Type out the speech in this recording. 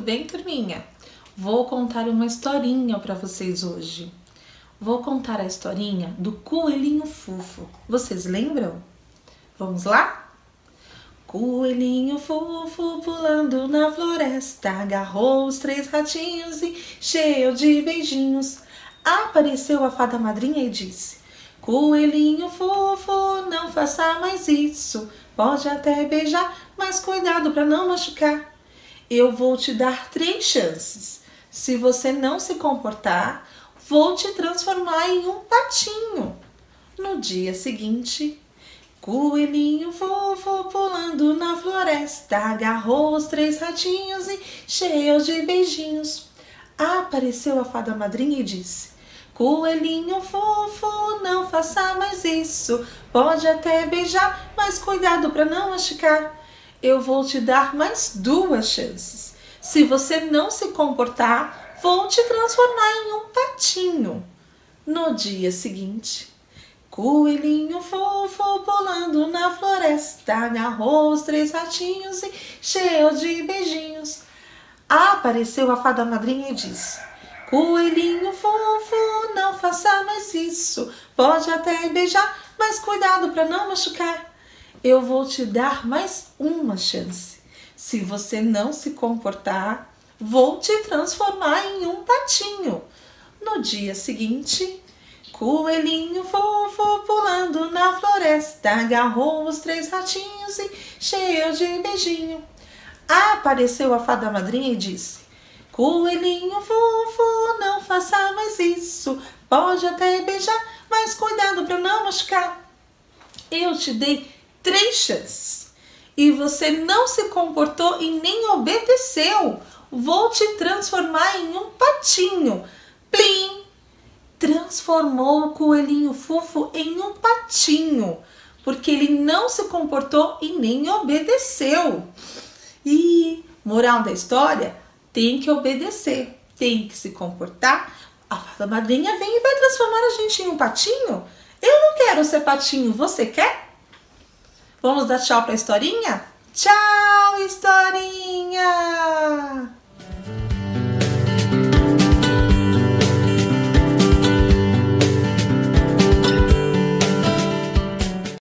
bem, turminha? Vou contar uma historinha para vocês hoje. Vou contar a historinha do coelhinho fofo. Vocês lembram? Vamos lá? Coelhinho fofo pulando na floresta, agarrou os três ratinhos e, cheio de beijinhos, apareceu a fada madrinha e disse: Coelhinho fofo, não faça mais isso. Pode até beijar, mas cuidado para não machucar. Eu vou te dar três chances. Se você não se comportar, vou te transformar em um patinho. No dia seguinte, coelhinho fofo pulando na floresta, agarrou os três ratinhos e, cheio de beijinhos, apareceu a fada madrinha e disse: Coelhinho fofo, não faça mais isso. Pode até beijar, mas cuidado para não machucar. Eu vou te dar mais duas chances. Se você não se comportar, vou te transformar em um patinho. No dia seguinte, coelhinho fofo pulando na floresta, agarrou os três ratinhos e, cheio de beijinhos, apareceu a fada madrinha e disse: Coelhinho fofo, não faça mais isso. Pode até beijar, mas cuidado para não machucar. Eu vou te dar mais uma chance. Se você não se comportar, vou te transformar em um patinho. No dia seguinte, coelhinho fofo pulando na floresta, agarrou os três ratinhos e, cheio de beijinho, apareceu a fada madrinha e disse: Coelhinho fofo, não faça mais isso. Pode até beijar, mas cuidado para não machucar. Eu te dei três chances e você não se comportou e nem obedeceu. Vou te transformar em um patinho. Plim! Transformou o coelhinho fofo em um patinho, porque ele não se comportou e nem obedeceu. E moral da história, tem que obedecer, tem que se comportar. A fada madrinha vem e vai transformar a gente em um patinho? Eu não quero ser patinho, você quer? Vamos dar tchau para a historinha? Tchau, historinha!